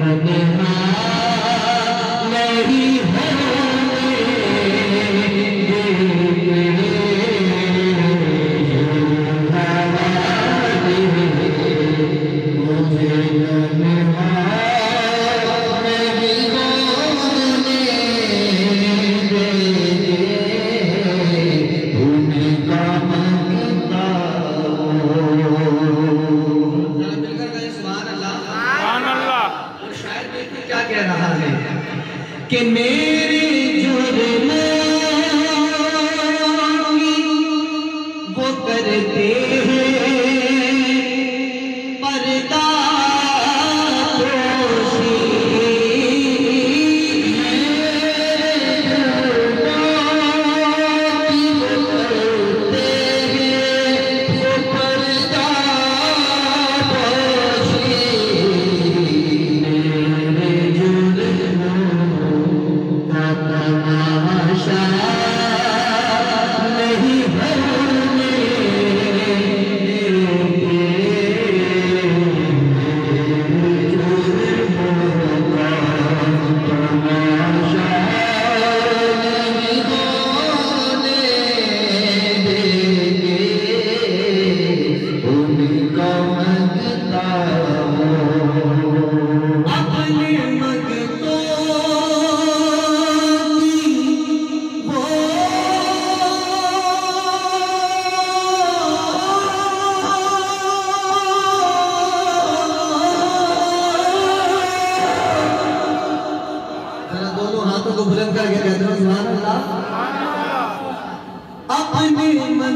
नहीं कि मेरी